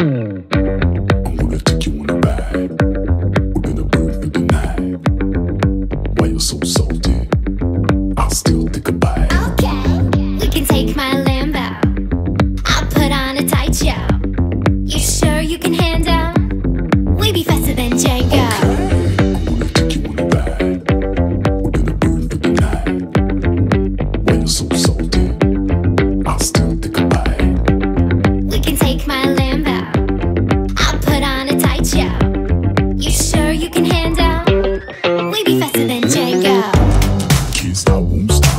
I'm gonna take you in the bag. We'll be the bird for the night. We're so salty. I'll still take a. Okay. We can take my Lambo. I'll put on albums.